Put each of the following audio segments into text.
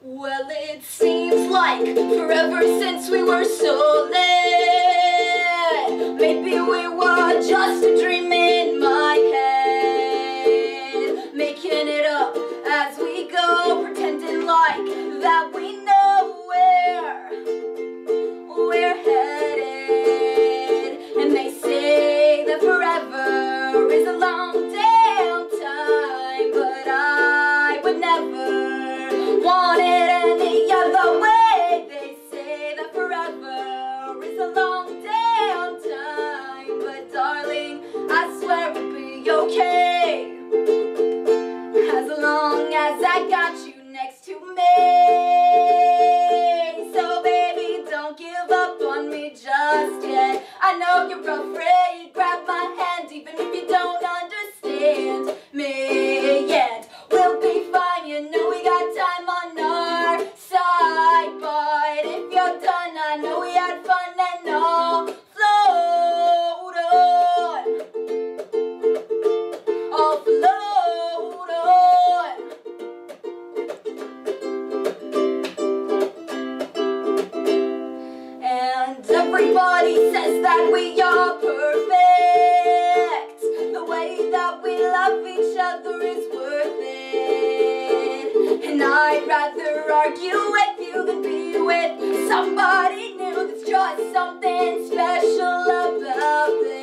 Well, it seems like forever since we were so late. Maybe we were just a dream. Everybody says that we are perfect. The way that we love each other is worth it. And I'd rather argue with you than be with somebody new. There's just something special about it.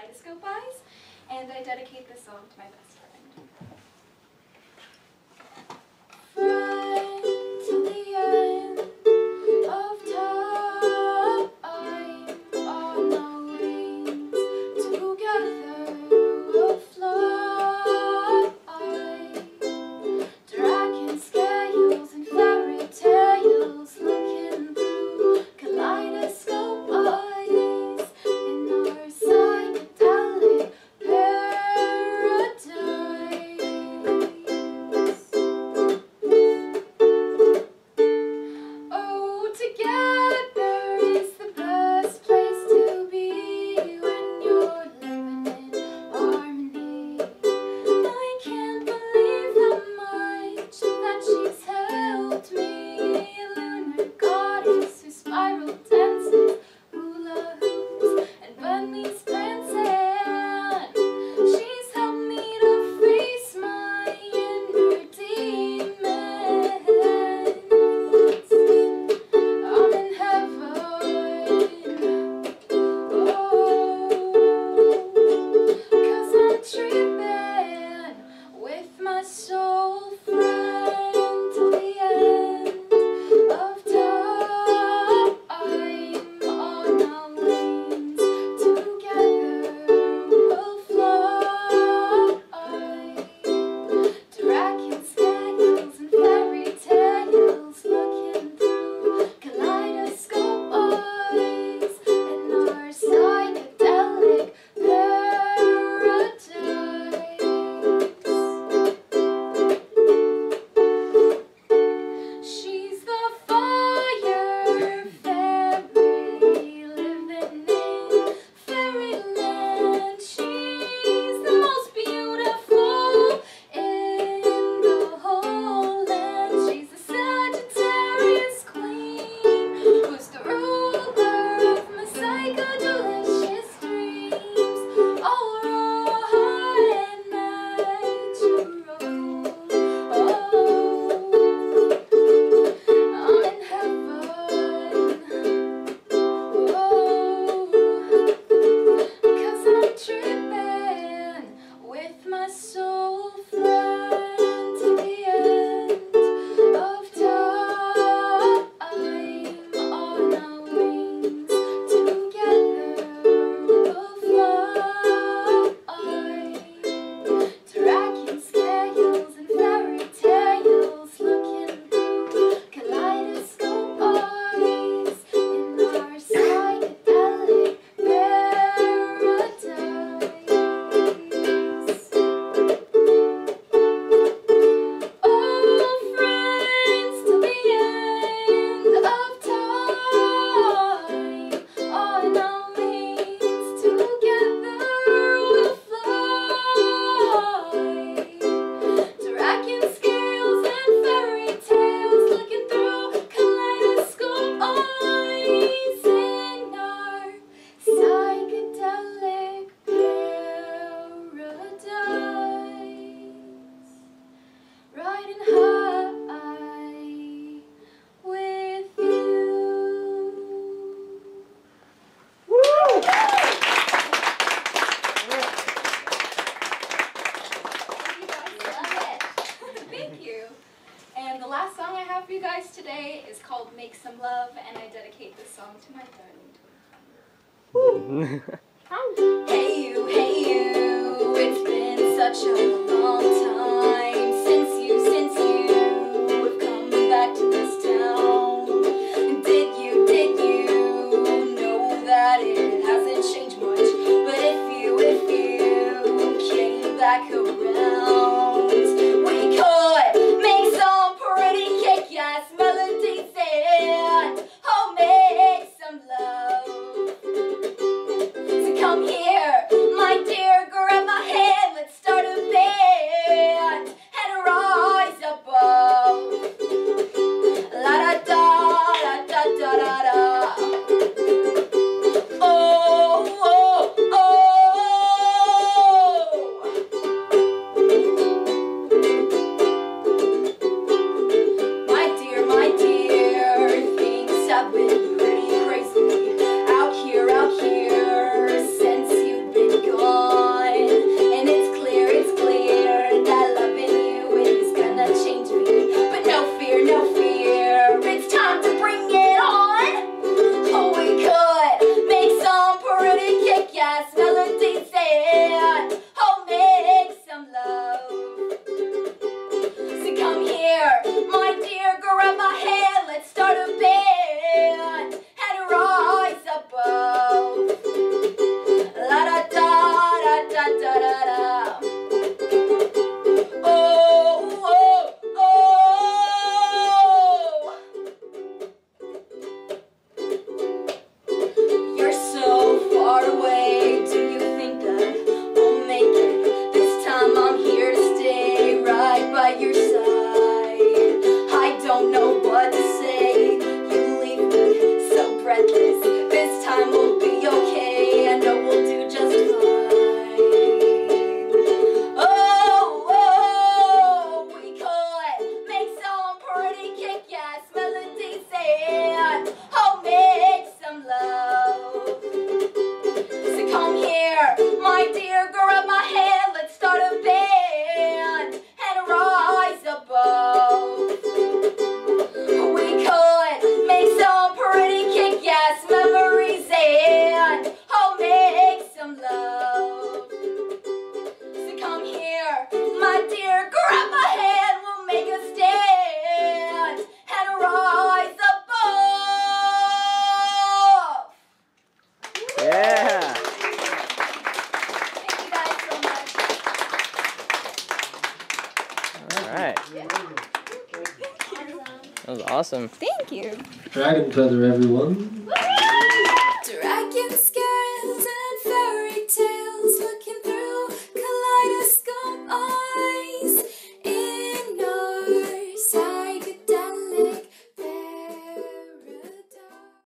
Kaleidoscope Eyes, and I dedicate this song to my best friend. and I dedicate this song to my darling. hey you, hey you, it's been such a long time. That was awesome. Thank you. DragonFeather, everyone. Dragon skin.